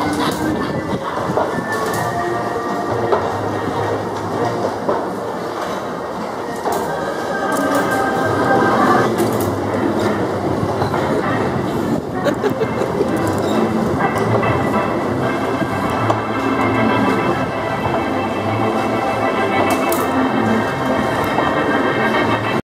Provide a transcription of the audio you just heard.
あ